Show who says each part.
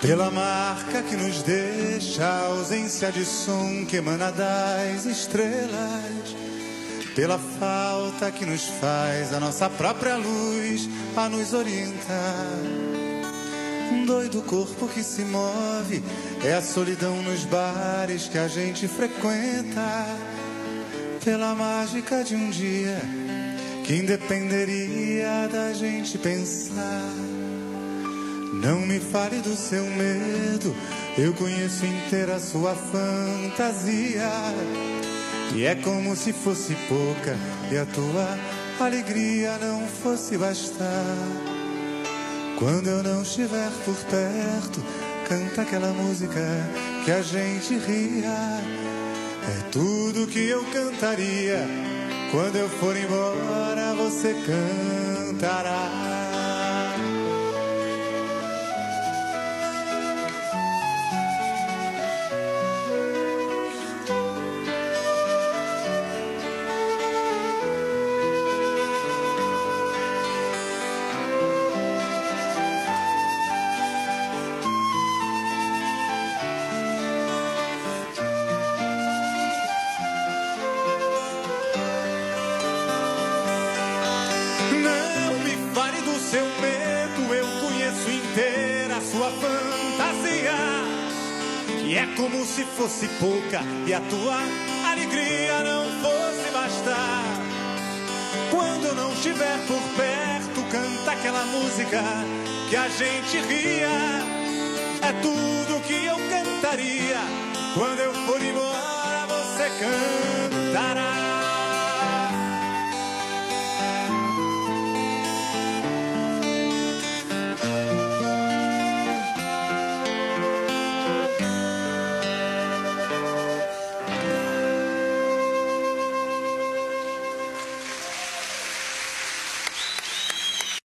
Speaker 1: Pela marca que nos deixa a ausência de som que emana das estrelas. Pela falta que nos faz a nossa própria luz a nos orientar. Um doido corpo que se move é a solidão nos bares que a gente frequenta. Pela mágica de um dia que independeria da gente pensar. Não me fale do seu medo, eu conheço inteira a sua fantasia. E é como se fosse pouca e a tua alegria não fosse bastar. Quando eu não estiver por perto, canta aquela música que a gente ria. É tudo que eu cantaria. Quando eu for embora, você cantará. Fantasia. E é como se fosse pouca e a tua alegria não fosse bastar. Quando não estiver por perto, canta aquela música que a gente ria. É tudo que eu cantaria. Quando eu for embora, você cantará.